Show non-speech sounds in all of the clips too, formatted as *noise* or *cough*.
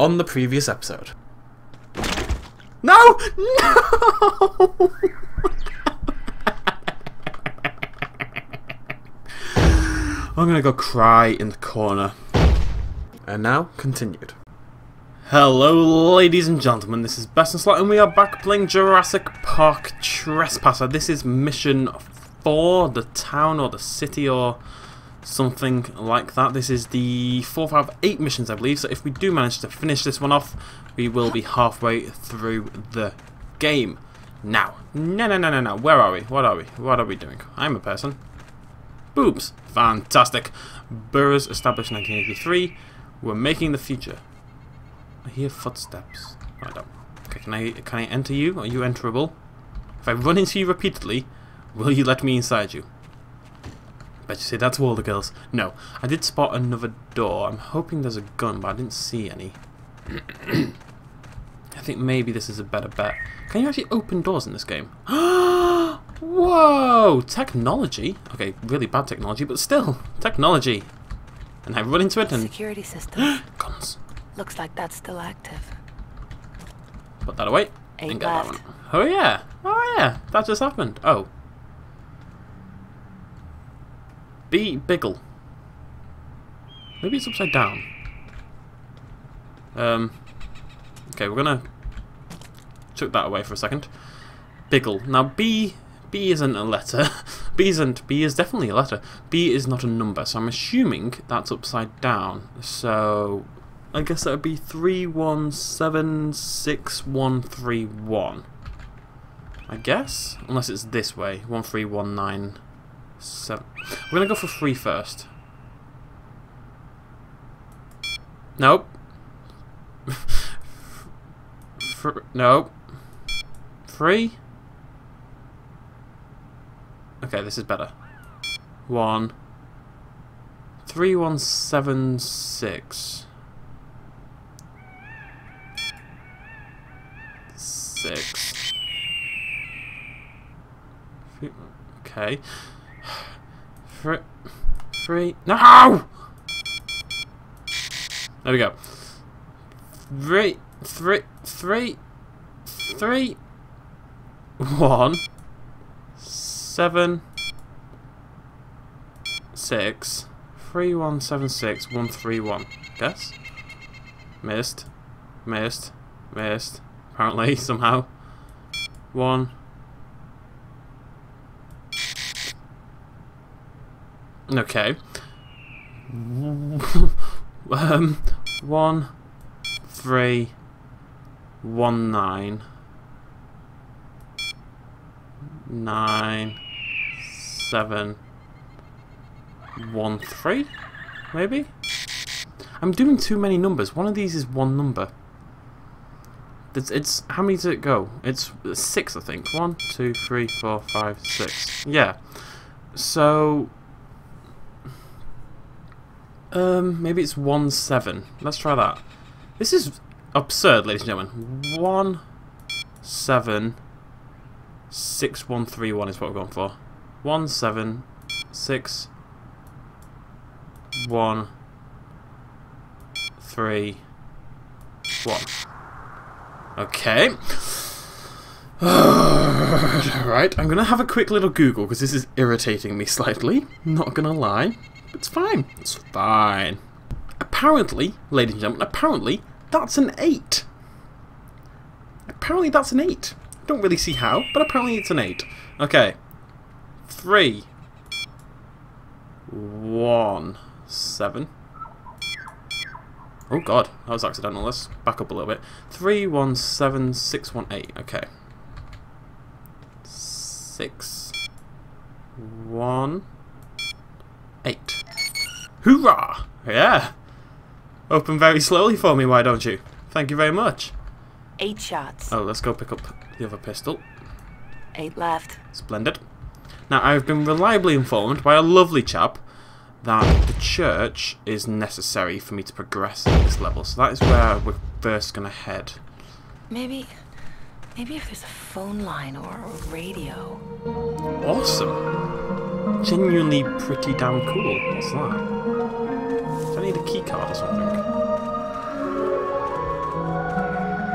on the previous episode. No! *laughs* No! I'm gonna go cry in the corner. And now, continued. Hello, ladies and gentlemen, this is Best in Slot, and we are back playing Jurassic Park Trespasser. This is mission 4, the town or the city or something like that. This is the fourth of eight missions, I believe, so if we do manage to finish this one off, we will be halfway through the game. Now, no, no, no, no, no, where are we? What are we? What are we doing? I'm a person. Boobs. Fantastic. Burroughs established 1983. We're making the future. I hear footsteps. I don't. Okay, can I can I enter you? Are you enterable? If I run into you repeatedly, will you let me inside you? Bet you say that's all the girls. No, I did spot another door. I'm hoping there's a gun, but I didn't see any. *clears throat* I think maybe this is a better bet. Can you actually open doors in this game? *gasps* Whoa! Technology. Okay, really bad technology, but still *laughs* technology. And I run into it and Security system. *gasps* guns. Looks like that's still active. Put that away. Eight and get that one. Oh yeah. Oh yeah. That just happened. Oh. B Biggle. Maybe it's upside down. Um. Okay, we're gonna chuck that away for a second. Biggle. Now B B isn't a letter. *laughs* B isn't B is definitely a letter. B is not a number, so I'm assuming that's upside down. So I guess that would be three one seven six one three one. I guess, unless it's this way, one three one nine seven. We're gonna go for three first. Nope. *laughs* Nope. Three. Okay, this is better. One. Three one seven six. Six. Okay. Three. Three. No! There we go. Three. Three. Three. Three. One. Seven. Six. Three one seven six one three one. Guess? Missed. Missed. Missed. Apparently, *laughs* somehow. One. Okay. *laughs* um, one, three, one, nine, nine, seven, one, three, maybe? I'm doing too many numbers. One of these is one number. It's, it's how many does it go? It's six, I think. One, two, three, four, five, six. Yeah. So um, maybe it's one seven. Let's try that. This is absurd, ladies and gentlemen. One seven six one three one is what we're going for. One seven six one three one. Okay. *sighs* right, I'm gonna have a quick little Google because this is irritating me slightly. Not gonna lie. It's fine. It's fine. Apparently, ladies and gentlemen, apparently that's an 8. Apparently that's an 8. Don't really see how, but apparently it's an 8. Okay. 3. 1. 7. Oh god, that was accidental. Let's back up a little bit. 3, 1, 7, 6, 1, 8. Okay. 6. 1. 8. Hoorah! Yeah. Open very slowly for me, why don't you? Thank you very much. Eight shots. Oh, let's go pick up the other pistol. Eight left. Splendid. Now, I've been reliably informed by a lovely chap that the church is necessary for me to progress at this level. So that is where we're first going to head. Maybe, maybe if there's a phone line or a radio. Awesome. Genuinely pretty damn cool. What's that? Do I need a key card or something?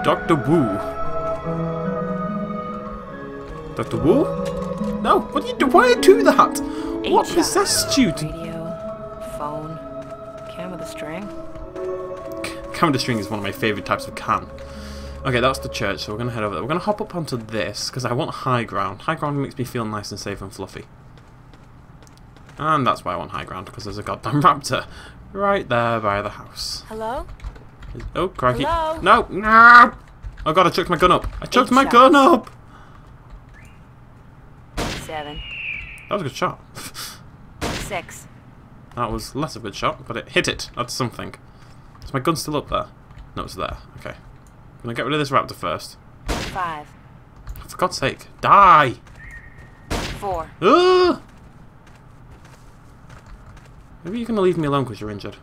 Dr. Wu. Dr. Wu? No, what do you do? Why do that? What possessed you to... Radio, phone, can with a string. Calendar string is one of my favourite types of cam. Okay, that's the church, so we're going to head over there. We're going to hop up onto this, because I want high ground. High ground makes me feel nice and safe and fluffy. And that's why I want high ground, because there's a goddamn raptor right there by the house. Hello? Oh, crikey. Hello? No, no! Oh god, I chucked my gun up. I chucked Eight my shots. gun up! Seven, That was a good shot. six, that was less of a good shot, but it hit it. That's something. Is my gun still up there? No, it's there. Okay. I'm gonna get rid of this raptor first. five, For God's sake, die! four, Ugh! Maybe you're gonna leave me alone because you're injured.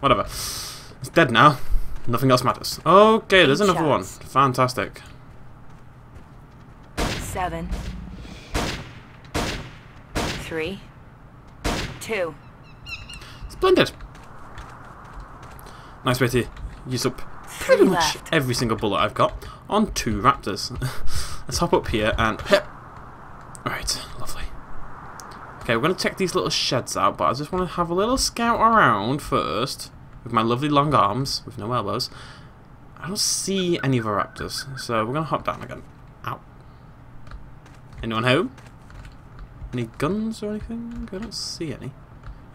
Whatever. It's dead now. Nothing else matters. Okay, there's another one. Fantastic. seven, three, two. Splendid. Nice way to use up pretty much left. every single bullet I've got on two raptors. *laughs* Let's hop up here and hip. Right. Okay, we're going to check these little sheds out, but I just want to have a little scout around first with my lovely long arms with no elbows. I don't see any of the raptors, so we're going to hop down again. Ow. Anyone home? Any guns or anything? I don't see any.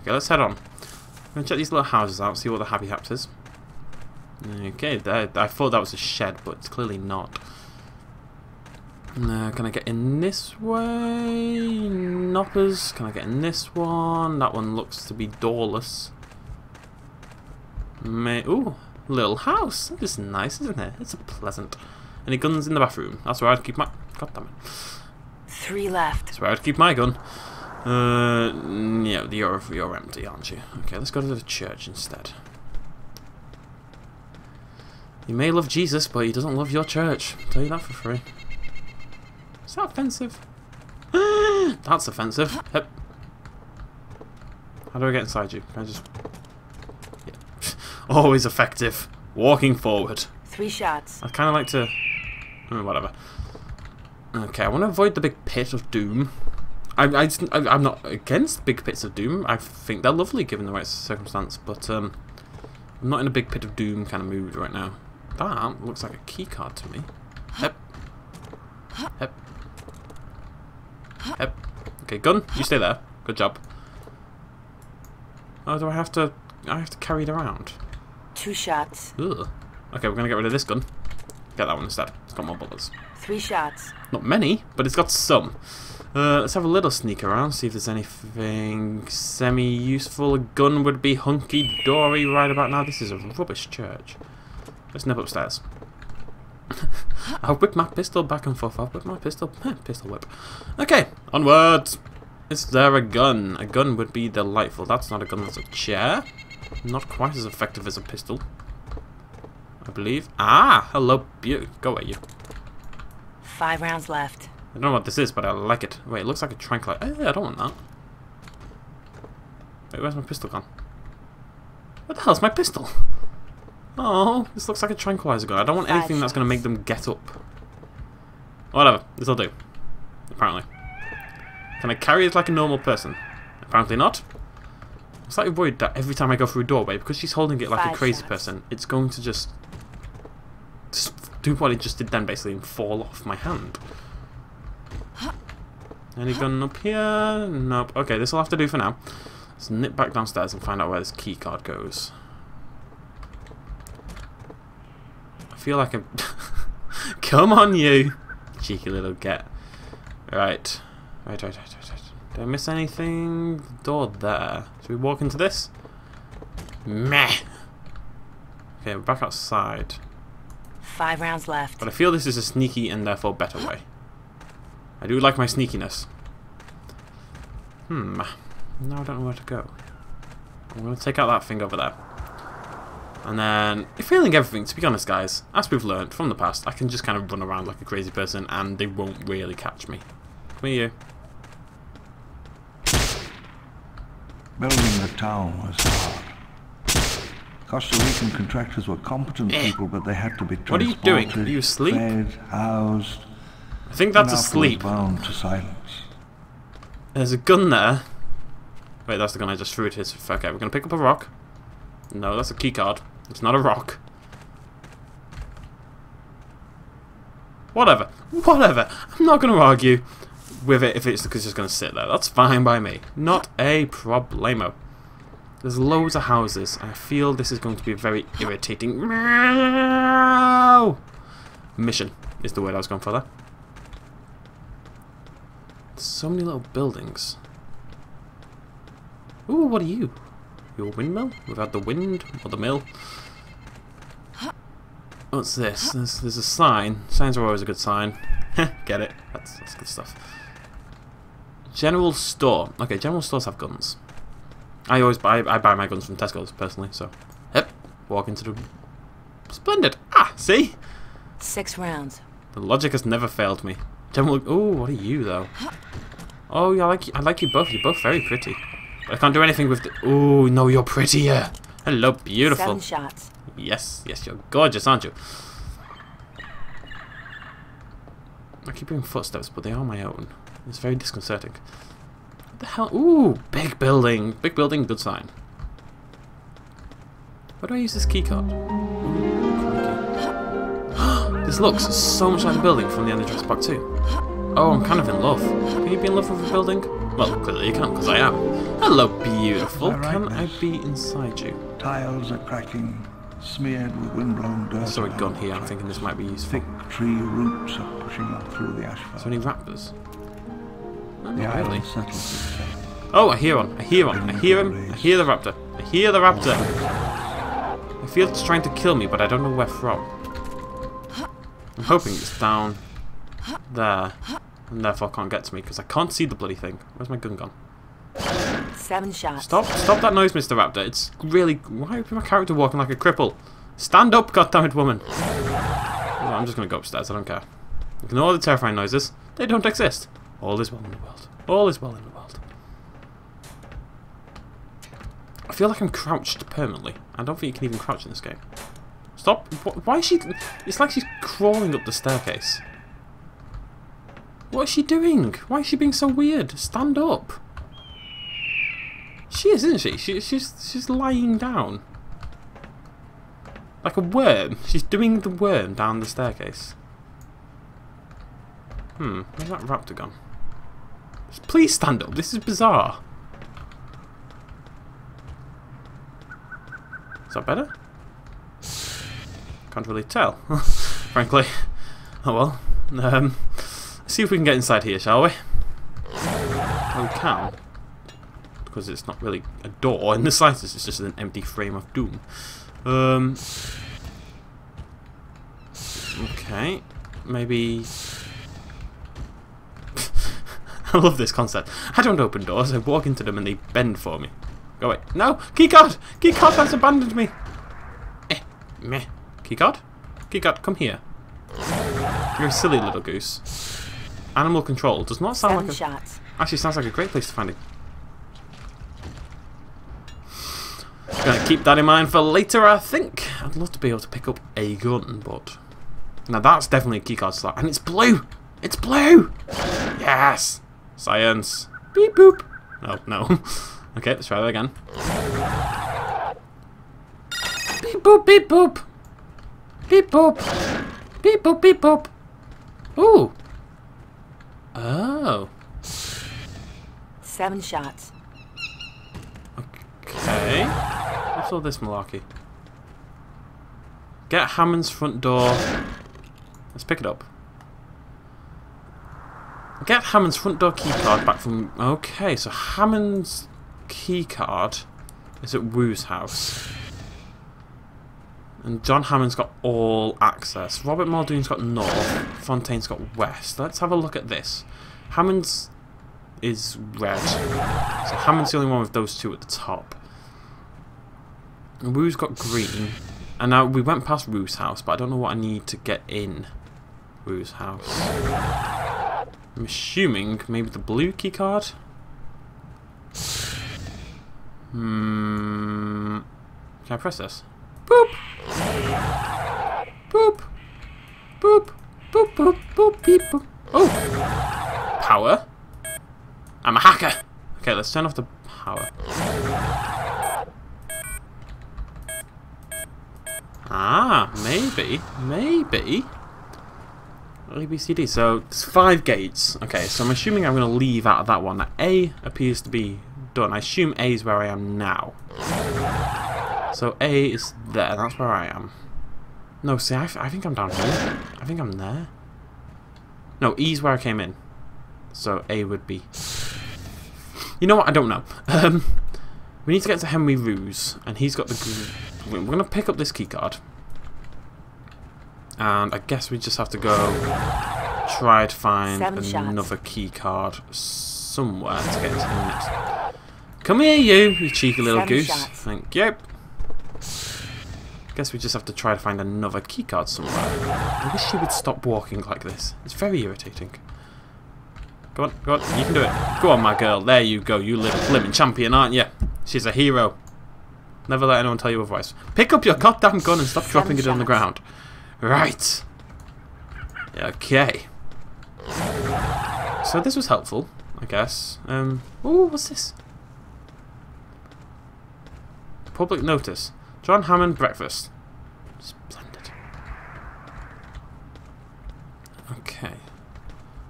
Okay, let's head on. I'm going to check these little houses out, see what the happy haps is. Okay, I thought that was a shed, but it's clearly not. Uh, can I get in this way? Knoppers. Can I get in this one? That one looks to be doorless. May Ooh, little house. This is nice, isn't it? It's a pleasant. Any guns in the bathroom? That's where I'd keep my. God damn it. Three left. That's where I'd keep my gun. Uh, yeah, you're you're empty, aren't you? Okay, let's go to the church instead. You may love Jesus, but he doesn't love your church. I'll tell you that for free. Is that offensive? *gasps* That's offensive. Yep. How do I get inside you? Can I just... Yeah. *laughs* Always effective. Walking forward. Three shots. I'd kind of like to... oh, whatever. Okay, I want to avoid the big pit of doom. I, I, I'm not against big pits of doom. I think they're lovely given the right circumstance, but um, I'm not in a big pit of doom kind of mood right now. That looks like a key card to me. Hep. Hep. Hep. Okay, gun, you stay there. Good job. Oh, do I have to... I have to carry it around? Two shots. Ugh. Okay, we're gonna get rid of this gun. Get that one instead. It's got more bullets. Three shots. Not many, but it's got some. Uh, let's have a little sneak around, see if there's anything semi-useful. A gun would be hunky-dory right about now. This is a rubbish church. Let's nip upstairs. *laughs* I'll whip my pistol back and forth. I'll whip my pistol. *laughs* pistol whip. Okay, onwards. Is there a gun? A gun would be delightful. That's not a gun, that's a chair. Not quite as effective as a pistol. I believe. Ah, hello, beaut. Go away, you. Five rounds left. I don't know what this is, but I like it. Wait, it looks like a tranquilizer. Eh, I don't want that. Wait, where's my pistol gone? What the hell's my pistol? *laughs* Oh, this looks like a tranquilizer gun. I don't want anything that's going to make them get up. Whatever, this'll do. Apparently. Can I carry it like a normal person? Apparently not. I'm slightly worried that every time I go through a doorway, because she's holding it like a crazy person, it's going to just, just do what it just did then, basically, and fall off my hand. Any gun up here? Nope. Okay, this will have to do for now. Let's nip back downstairs and find out where this key card goes. I feel like I'm... *laughs* Come on, you! Cheeky little get. Right. Right, right, right, right, right. Did I miss anything? Door there. Should we walk into this? Meh! Okay, we're back outside. Five rounds left. But I feel this is a sneaky and therefore better way. I do like my sneakiness. Hmm. Now I don't know where to go. I'm going to take out that thing over there. And then, failing everything, to be honest guys, as we've learned from the past, I can just kind of run around like a crazy person and they won't really catch me. Come here, you. Building the town was hard. Costa Rican contractors were competent eh. people, but they had to be What are you doing? Are you asleep? Fed, housed, I think that's asleep. bound to silence. There's a gun there. Wait, that's the gun I just threw at his. Okay, we're gonna pick up a rock. No, that's a key card. It's not a rock. Whatever. Whatever. I'm not gonna argue with it if it's just gonna sit there. That's fine by me. Not a problemo. There's loads of houses. I feel this is going to be very irritating. Mission is the word I was going for there. So many little buildings. Ooh, what are you? Your windmill? Without the wind or the mill? What's this? There's, there's a sign. Signs are always a good sign. *laughs* Get it? That's, that's good stuff. General store. Okay, general stores have guns. I always buy I buy my guns from Tesco's personally, so yep. Walk into the Splendid. Ah, see? Six rounds. The logic has never failed me. General Oh, what are you though? Oh yeah, I like you I like you both. You're both very pretty. But I can't do anything with the Oh no, you're prettier. Hello, beautiful. Seven shots. Yes, yes, you're gorgeous, aren't you? I keep hearing footsteps, but they are my own. It's very disconcerting. What the hell? Ooh, big building. Big building, good sign. Where do I use this keycard? *gasps* This looks so much like a building from the end of Jurassic Park 2. Oh, I'm kind of in love. Can you be in love with a building? Well, clearly you can't, because I am. Hello, beautiful. Can I be inside you? Tiles are cracking, smeared with windblown dirt. I saw a gun here. I'm thinking this might be useful. Thick tree roots are pushing up through the Is asphalt. there any raptors? No, The not really. Oh, I hear one. I hear one. I hear him. I hear the raptor. I hear the raptor. I feel it's trying to kill me, but I don't know where from. I'm hoping it's down there, and therefore can't get to me because I can't see the bloody thing. Where's my gun gone? Seven shots. Stop! Stop that noise, Mr. Raptor. It's really. Why is my character walking like a cripple? Stand up, goddammit, woman. No, I'm just gonna go upstairs. I don't care. Ignore the terrifying noises. They don't exist. All is well in the world. All is well in the world. I feel like I'm crouched permanently. I don't think you can even crouch in this game. Stop. Why is she... It's like she's crawling up the staircase. What is she doing? Why is she being so weird? Stand up. She is, isn't she? she she's, she's lying down. Like a worm. She's doing the worm down the staircase. Hmm, where's that raptor gone? Please stand up. This is bizarre. Is that better? Can't really tell, *laughs* frankly. *laughs* Oh well. Um, see if we can get inside here, shall we? Oh, can. Because it's not really a door in the slightest, it's just an empty frame of doom. Um, okay. Maybe... *laughs* I love this concept. I don't open doors, I walk into them and they bend for me. Go away. No! Keycard! Keycard has abandoned me! Eh, meh. Keycard? Keycard, come here. You're a silly little goose. Animal control does not sound Seven like a... shots. Actually, sounds like a great place to find it. Gonna keep that in mind for later, I think. I'd love to be able to pick up a gun, but... Now that's definitely a keycard slot. And it's blue! It's blue! Yes! Science. Beep boop. Oh, no. *laughs* okay, let's try that again. Beep boop, beep boop. Beep boop. Beep boop, beep boop. Ooh. Oh. Seven shots. Okay. What's all this malarkey? Get Hammond's front door. Let's pick it up. Get Hammond's front door keycard back from... Okay, so Hammond's keycard is at Wu's house. And John Hammond's got all access. Robert Muldoon's got north. Fontaine's got west. Let's have a look at this. Hammond's is red. So Hammond's the only one with those two at the top. And Wu's got green. And now we went past Wu's house, but I don't know what I need to get in Wu's house. I'm assuming maybe the blue key card. Hmm. Can I press this? Boop. Boop. Boop. Boop, boop, boop, beep, boop. Oh! Power? I'm a hacker! Okay, let's turn off the power. Ah, maybe, maybe. A, B, C, D. So, it's five gates. Okay, so I'm assuming I'm going to leave out of that one. That A appears to be done. I assume A is where I am now. So, A is there. That's where I am. No, see, I, I think I'm down here. I think I'm there. No, E's where I came in. So, A would be... You know what? I don't know. Um, we need to get to Henry Wu's, and he's got the... We're going to pick up this keycard. And I guess we just have to go try to find Seven another shots. key card somewhere to get into the next. Come here, you, you cheeky little Seven goose. shots. Thank you. I guess we just have to try to find another keycard somewhere. I wish she would stop walking like this. It's very irritating. Go on, go on, you can do it. Go on, my girl. There you go. You live living champion, aren't you? She's a hero. Never let anyone tell you otherwise. Pick up your goddamn gun and stop Seven dropping it on the ground. Right. Okay. So this was helpful, I guess. Um. Ooh, what's this? Public notice. John Hammond breakfast. Splendid. Okay.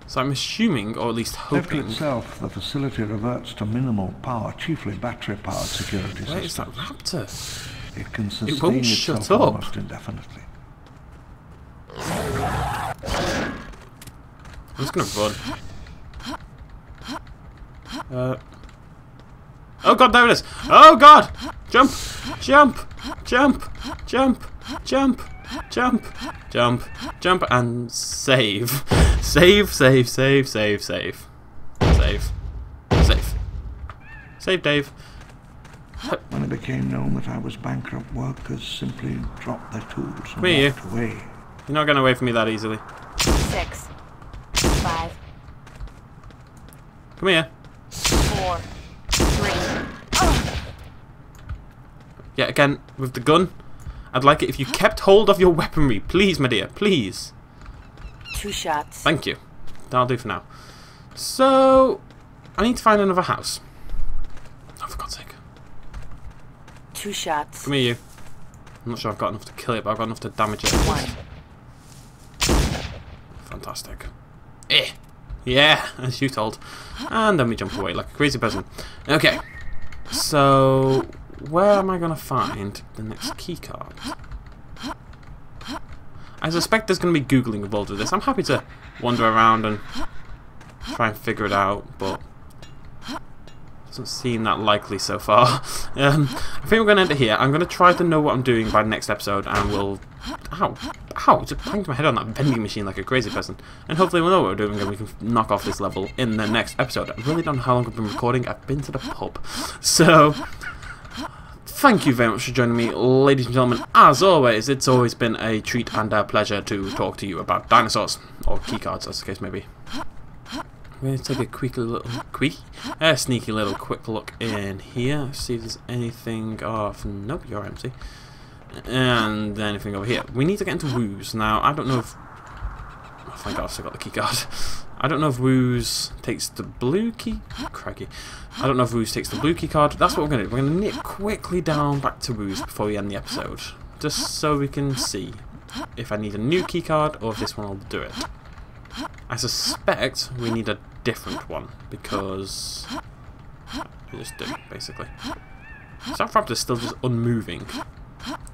So I'm assuming, or at least hoping... Left itself, the facility reverts to minimal power, chiefly battery-powered security Where is that raptor? It can sustain won't itself shut up. almost indefinitely. I'm just gonna run. Uh. Oh god, there it is! Oh god! Jump! Jump! Jump! Jump! Jump! Jump! Jump! Jump and save. Save, save, save, save, save. Save. Save. Save, Dave. When it became known that I was bankrupt, workers simply dropped their tools and Me, you. walked away. You're not getting away from me that easily. Six. Five. Come here. Four. Three. Yeah, again, with the gun. I'd like it if you kept hold of your weaponry. Please, my dear. Please. Two shots. Thank you. That'll do for now. So, I need to find another house. Oh, for God's sake. Two shots. Come here, you. I'm not sure I've got enough to kill it, but I've got enough to damage it. One. Fantastic. Eh. Yeah, *laughs* as you told. And then we jump away like a crazy person. Okay. So, where am I going to find the next keycard? I suspect there's going to be Googling involved with this. I'm happy to wander around and try and figure it out, but doesn't seem that likely so far. *laughs* Um, I think we're going to end it here. I'm going to try to know what I'm doing by the next episode, and we'll... Ow! Ow! Just banged my head on that vending machine like a crazy person. And hopefully we'll know what we're doing, and we can knock off this level in the next episode. I really don't know how long I've been recording. I've been to the pub. So... Thank you very much for joining me, ladies and gentlemen. As always, it's always been a treat and a pleasure to talk to you about dinosaurs, or keycards, as the case may be. We're going to take a quick little, quick, a sneaky little quick look in here, see if there's anything off. Nope, you're empty. And anything over here. We need to get into Wu's. Now, I don't know if... Thank God, I've got the key card. I don't know if Wu's takes the blue key... Craggy. I don't know if Wu's takes the blue key card. That's what we're going to do. We're going to nip quickly down back to Wu's before we end the episode. Just so we can see if I need a new key card or if this one will do it. I suspect we need a different one because we just do basically. So that raptor's still just unmoving.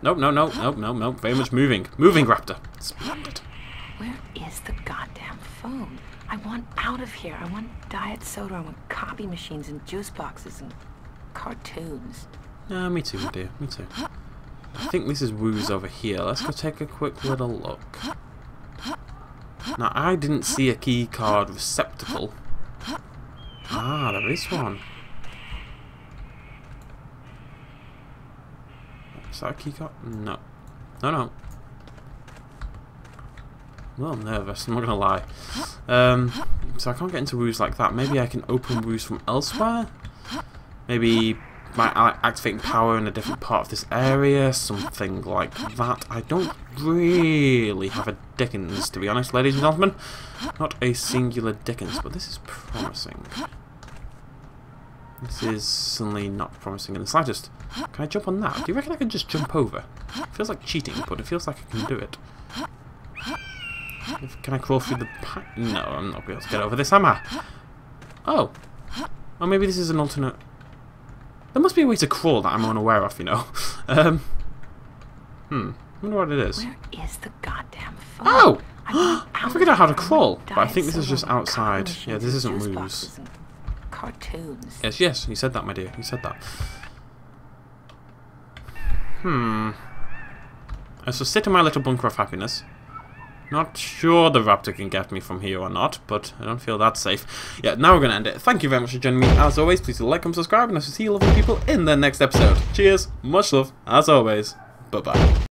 Nope, no, no, no, no, no, very much moving. Moving raptor. Splendid. Where is the goddamn phone? I want out of here. I want diet soda. I want copy machines and juice boxes and cartoons. Yeah, me too, dear, me too. I think this is Wu's over here. Let's go take a quick little look. Now, I didn't see a key card receptacle. Ah, there is one. Is that a key card? No. No, no. I'm nervous, I'm not gonna lie. Um, so I can't get into Wu's like that. Maybe I can open Wu's from elsewhere? Maybe by activating power in a different part of this area, something like that. I don't really have a Dickens, to be honest, ladies and gentlemen. Not a singular Dickens, but this is promising. This is suddenly not promising in the slightest. Can I jump on that? Do you reckon I can just jump over? It feels like cheating, but it feels like I can do it. Can I crawl through the pipe? No, I'm not going to get over this, am I? Oh. Oh, maybe this is an alternate... There must be a way to crawl that I'm unaware of, you know. *laughs* um, hmm. I wonder what it is. Where is the goddamn phone? Oh! I, *gasps* I figured out how to crawl, but I think this is just outside. Yeah, this isn't moves. Cartoons. Yes, yes, you said that, my dear. You said that. Hmm. I shall sit in my little bunker of happiness. Not sure the raptor can get me from here or not, but I don't feel that safe. Yeah, now we're going to end it. Thank you very much for joining me. As always, please like and subscribe, and I shall see you lovely people in the next episode. Cheers, much love, as always. Bye-bye.